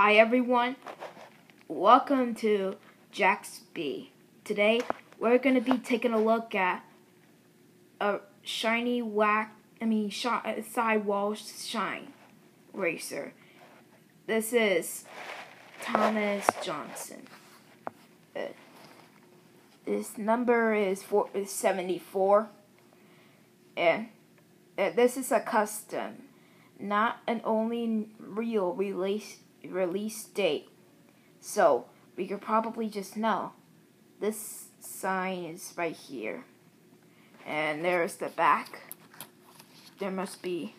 Hi everyone, welcome to Jax B. Today we're going to be taking a look at a shiny whack, I mean sh sidewall shine racer. This is Thomas Johnson. Uh, this number is, four, is 74 and uh, this is a custom, not an only real release release date. So we could probably just know this sign is right here. And there's the back. There must be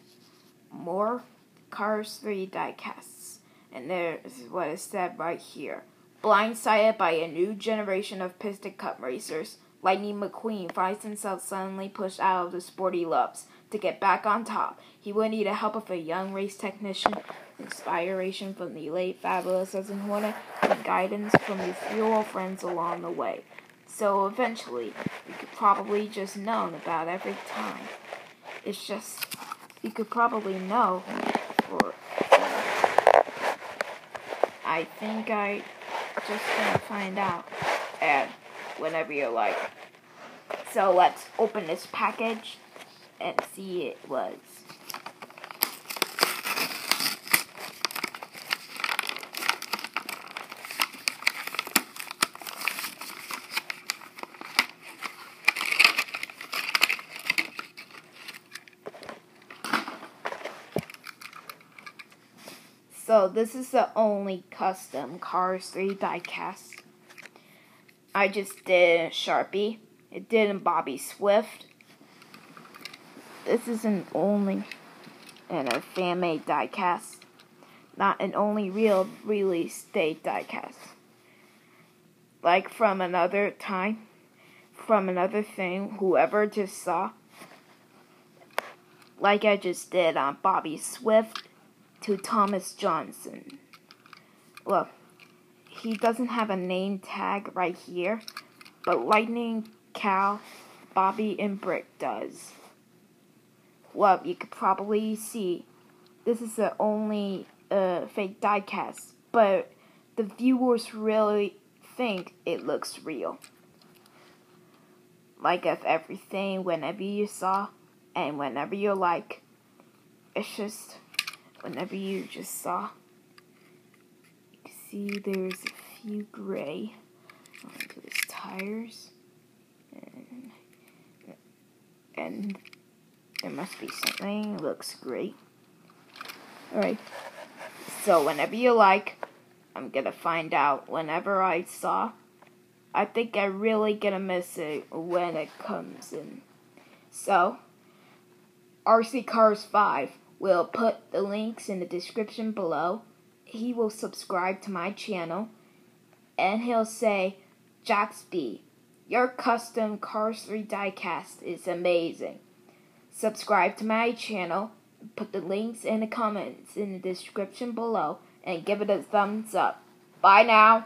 more Cars 3 diecasts. And there's what is said right here. Blindsided by a new generation of piston cup racers, Lightning McQueen finds himself suddenly pushed out of the sporty loves. To get back on top, he would need the help of a young race technician inspiration from the late fabulous Hudson Hornet, and guidance from his fuel friends along the way. So eventually, we could probably just know about every time. It's just, you could probably know for, uh, I think I just gonna find out, and whenever you like. So let's open this package and see it was. So this is the only custom Cars 3 diecast. I just did Sharpie. It did in Bobby Swift. This is an only and a fan made diecast. Not an only real release date diecast. Like from another time, from another thing, whoever just saw. Like I just did on Bobby Swift to Thomas Johnson. Look, he doesn't have a name tag right here, but Lightning, Cal, Bobby, and Brick does. Well, you could probably see this is the only uh, fake diecast, but the viewers really think it looks real. Like if everything, whenever you saw, and whenever you like, it's just whenever you just saw. You can see there's a few gray onto his tires. And, and there must be something. looks great. Alright. So whenever you like, I'm gonna find out whenever I saw. I think I really gonna miss it when it comes in. So, RC Cars 5 will put the links in the description below. He will subscribe to my channel and he'll say, Jax B, your custom Cars 3 diecast is amazing. Subscribe to my channel, put the links in the comments in the description below, and give it a thumbs up. Bye now.